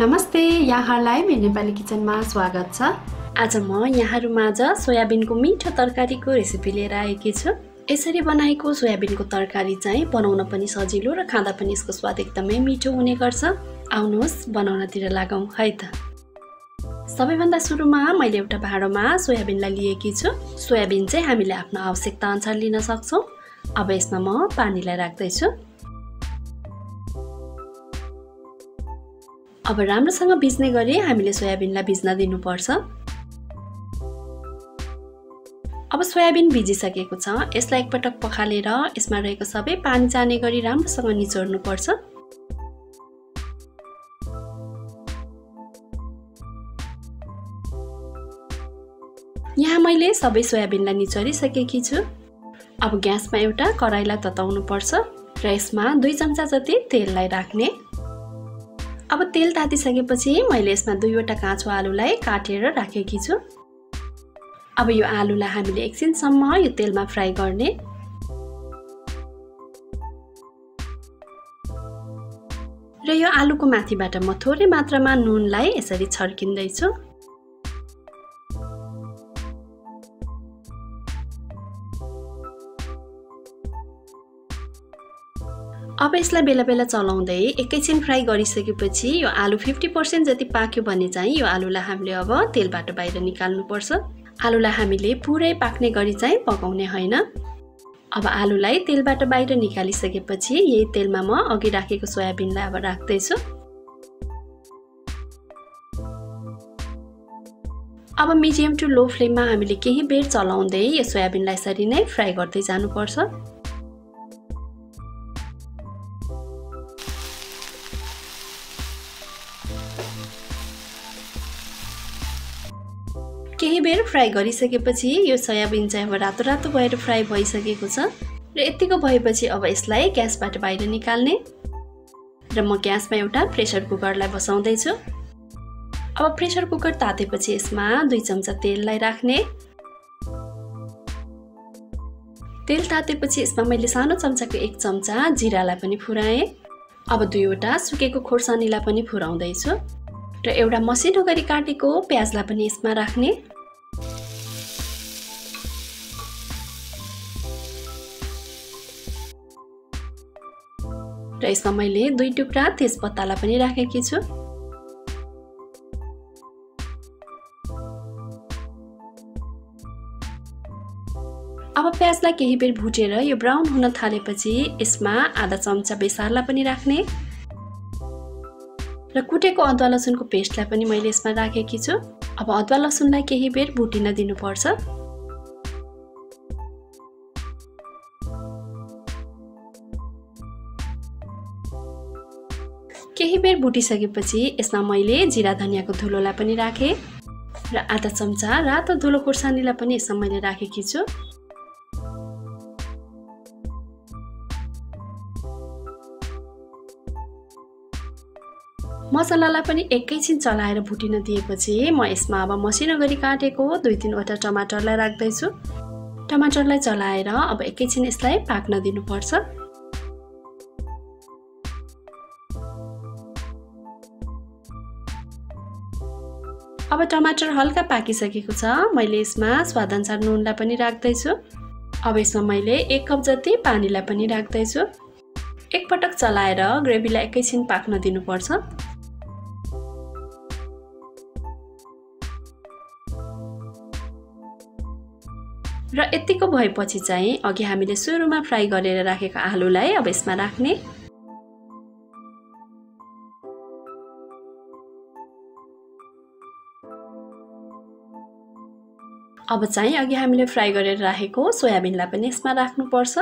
नमस्ते यहाँहरूलाई मेरो नेपाली किचनमा स्वागत छ। आज म यहाँहरूमाझ सोयाबिनको मिठो तरकारीको रेसिपी लिएर आएकी छु। यसरी बनाएको सोयाबिनको तरकारी चाहिँ बनाउन पनि सजिलो र खाँदा पनि यसको स्वाद एकदमै मिठो हुने गर्छ। आउनुहोस् बनाउनतिर लागौँ है त। सबैभन्दा सुरुमा मैले एउटा भाँडोमा सोयाबिनलाई लिएकी छु। सोयाबिन चाहिँ हामीले आफ्नो आवश्यकता अनुसार लिन सक्छौँ। अब यसमा म पानीलाई राख्दैछु। अब राम्रोसँग भिज्ने गरी हामीले सोयाबिनलाई भिज्न दिनुपर्छ। अब सोयाबिन भिजिसकेको छ। यसलाई एकपटक पखालेर यसमा रहेको सबै पानी जाने गरी राम्रोसँग निचोड्नुपर्छ यहाँ मैले सबै सोयाबिनलाई निचोरिसकेकी छु। अब ग्यासमा एउटा कराईलाई तताउनु पर्छ र यसमा दुई चम्चा जति तेललाई राख्ने। अब तेल तातिसकेपछि मैले यसमा दुईवटा काँचो आलुलाई काटेर राखेकी छु। अब यो आलुलाई हामीले एकछिनसम्म यो तेलमा फ्राई गर्ने। र यो आलुको माथिबाट म थोरै मात्रामा नुनलाई यसरी छर्किँदैछु। अब यसलाई बेला बेला चलाउँदै एकैछिन फ्राई गरिसकेपछि यो आलु फिफ्टी पर्सेन्ट जति पाक्यो भने चाहिँ यो आलुलाई हामीले अब तेलबाट बाहिर निकाल्नुपर्छ। आलुलाई हामीले पुरै पाक्ने गरी चाहिँ पकाउने होइन। अब आलुलाई तेलबाट बाहिर निकालिसकेपछि यही तेलमा म अघि राखेको सोयाबिनलाई अब राख्दैछु। अब मिडियम टु लो फ्लेममा हामीले केही बेर चलाउँदै यो सोयाबिनलाई यसरी नै फ्राई गर्दै जानुपर्छ। केही बेर फ्राई गरिसकेपछि यो सोयाबिन चाहिँ अब रातो रातो भएर फ्राई भइसकेको छ र यतिको भएपछि अब यसलाई ग्यासबाट बाहिर निकाल्ने र म ग्यासमा एउटा प्रेसर कुकरलाई बसाउँदैछु। अब प्रेसर कुकर तातेपछि यसमा दुई चम्चा तेललाई राख्ने। तेल तातेपछि यसमा मैले सानो चम्चाको एक चम्चा जिरालाई पनि फुराएँ। अब दुईवटा सुकेको खोर्सानीलाई पनि फुराउँदैछु र एउटा मसिनो गरी काटेको प्याजलाई पनि यसमा राख्ने। र यसमा मैले दुई टुक्रा तेजपत्तालाई पनि राखेकी छु। अब प्याजलाई केही बेर भुटेर यो ब्राउन हुन थालेपछि यसमा आधा चम्चा बेसारलाई पनि राख्ने। र कुटेको अदुवा लसुनको पेस्टलाई पनि मैले यसमा राखेकी छु। अब अदुवा लसुनलाई केही बेर भुटिन दिनुपर्छ। केही बेर भुटिसकेपछि यसमा मैले जिरा धनियाँको धुलोलाई पनि राखेँ। र आधा चम्चा रातो धुलो खुर्सानीलाई पनि यसमा मैले राखेकी छु। मसलालाई पनि एकैछिन चलाएर भुटिन दिएपछि म यसमा अब मसिनो गरी काटेको दुई तिनवटा टमाटरलाई राख्दैछु। टमाटरलाई चलाएर अब एकैछिन यसलाई पाक्न दिनुपर्छ। अब टमाटर हल्का पाकिसकेको छ। मैले यसमा स्वादअनुसार नुनलाई पनि राख्दैछु। अब यसमा मैले एक कप जति पानीलाई पनि राख्दैछु। एकपटक चलाएर ग्रेभीलाई एकैछिन पाक्न दिनुपर्छ। र यतिको भएपछि चाहिँ अघि हामीले सुरुमा फ्राई गरेर राखेको आलुलाई अब यसमा राख्ने। अब चाहिँ अघि हामीले फ्राई गरेर राखेको सोयाबिनलाई पनि यसमा राख्नुपर्छ।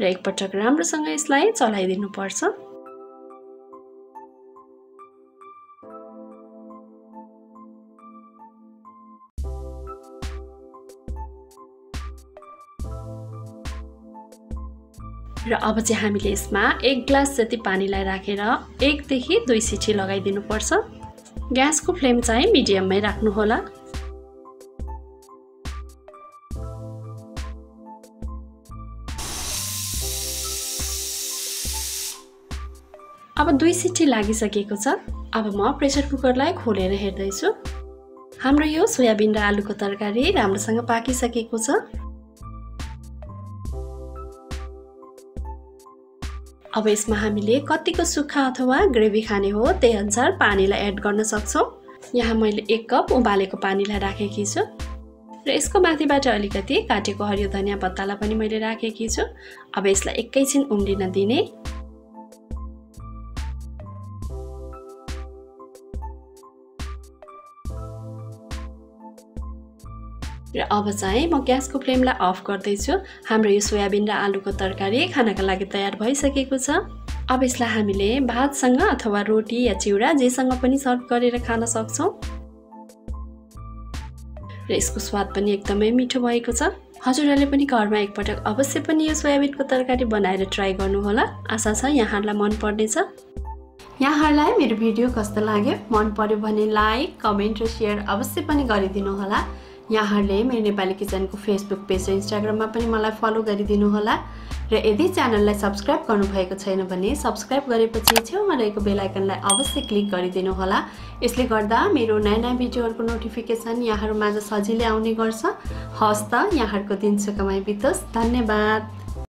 र एकपटक राम्रोसँग यसलाई चलाइदिनुपर्छ। र अब चाहिँ हामीले यसमा एक ग्लास जति पानीलाई राखेर एकदेखि दुई सिटी लगाइदिनुपर्छ। ग्यासको फ्लेम चाहिँ मिडियममै राख्नुहोला। अब दुई सिटी लागिसकेको छ। अब म प्रेसर कुकरलाई खोलेर हेर्दैछु। हाम्रो यो सोयाबिन र आलुको तरकारी राम्रोसँग पाकिसकेको छ। अब यसमा हामीले कतिको सुक्खा अथवा ग्रेभी खाने हो त्यही अनुसार पानीलाई एड गर्न सक्छौँ। यहाँ मैले एक कप उबालेको पानीलाई राखेकी छु। र यसको माथिबाट अलिकति काटेको हरियो धनियाँ पत्तालाई पनि मैले राखेकी छु। अब यसलाई एकैछिन उम्रिन दिने। र अब चाहिँ म ग्यासको फ्लेमलाई अफ गर्दैछु। हाम्रो यो सोयाबिन र आलुको तरकारी खानाका लागि तयार भइसकेको छ। अब यसलाई हामीले भातसँग अथवा रोटी या चिउरा जेसँग पनि सर्भ गरेर खान सक्छौँ। र यसको स्वाद पनि एकदमै मिठो भएको छ। हजुरहरूले पनि घरमा एकपटक अवश्य पनि यो सोयाबिनको तरकारी बनाएर ट्राई गर्नुहोला। आशा छ यहाँहरूलाई मन पर्नेछ यहाँहरूलाई मेरो भिडियो कस्तो लाग्यो मन पर्यो भने लाइक कमेन्ट र सेयर अवश्य पनि गरिदिनु होला यहाँहरूले मेरो नेपाली किचनको फेसबुक पेज र इन्स्टाग्राममा पनि मलाई फलो गरिदिनु होला र यदि च्यानललाई सब्सक्राइब गर्नुभएको छैन भने सब्सक्राइब गरेपछि छेउमा रहेको बेलायकनलाई अवश्य क्लिक गरिदिनु होला। यसले गर्दा मेरो नयाँ नयाँ भिडियोहरूको नोटिफिकेसन यहाँहरूमाझ सजिलै आउने गर्छ। हस् त यहाँहरूको दिन सुखमय बितोस्। धन्यवाद।